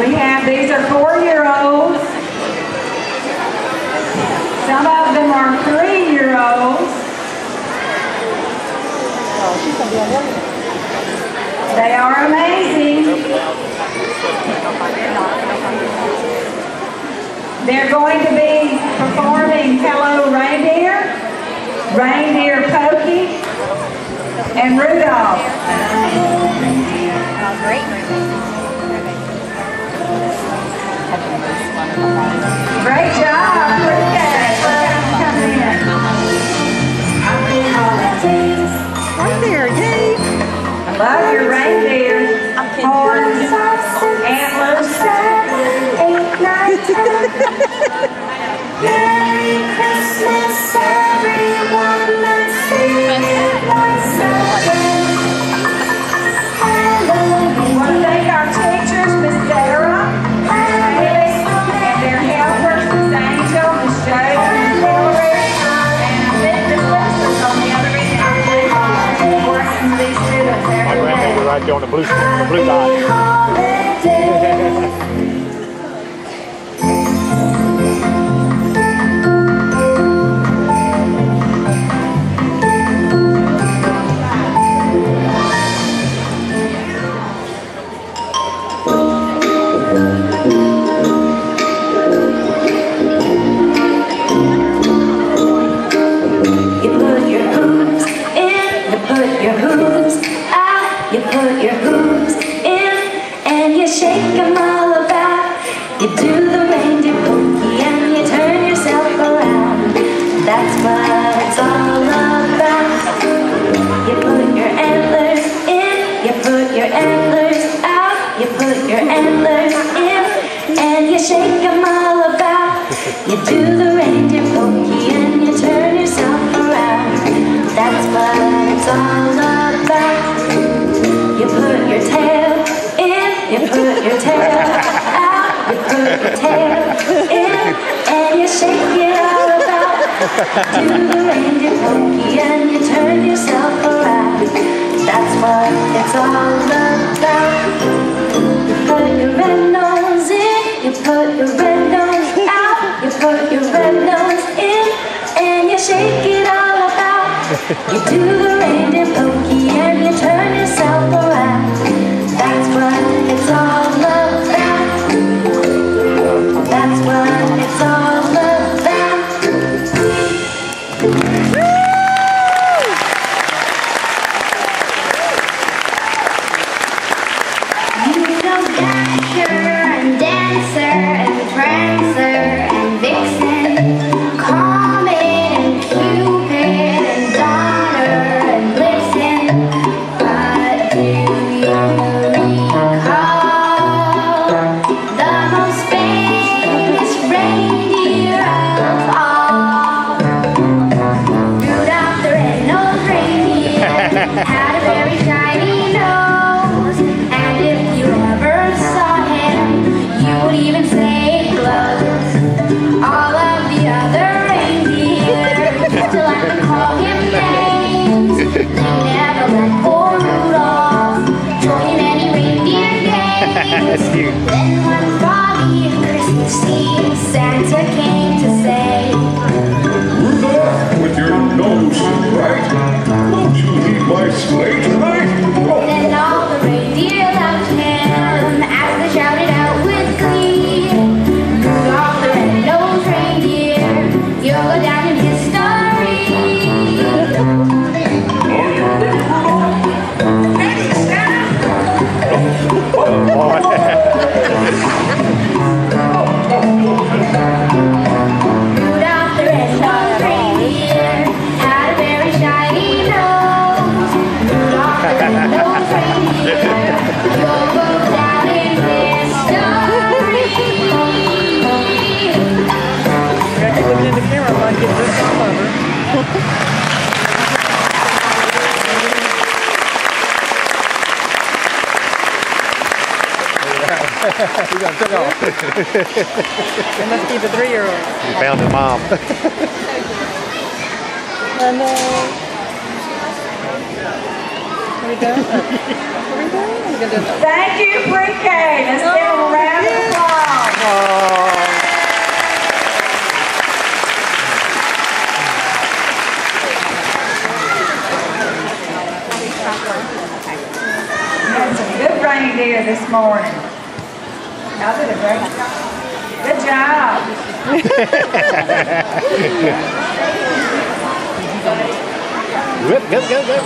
We have, these are four-year-olds. Some of them are three-year-olds. They are amazing. They're going to be performing Hello Reindeer, Reindeer Pokey, and Rudolph. Oh, great. Great job. Right there, yay. I love your reindeer. Antlers. Merry Christmas. on the blue, the blue dot. shake my and you shake it all about. Do the reindeer pokey and you turn yourself around. That's what it's all about. You put your red nose in, you put your red nose out, you put your red nose in, and you shake it all about. You do the reindeer pokey and you turn place. It must be the three-year-old. He found his mom. and uh, are we done? Are we done? Thank you, pre-K. Let's give a round of applause. This morning. Y'all did a great. Good job. Whip, go, go, go.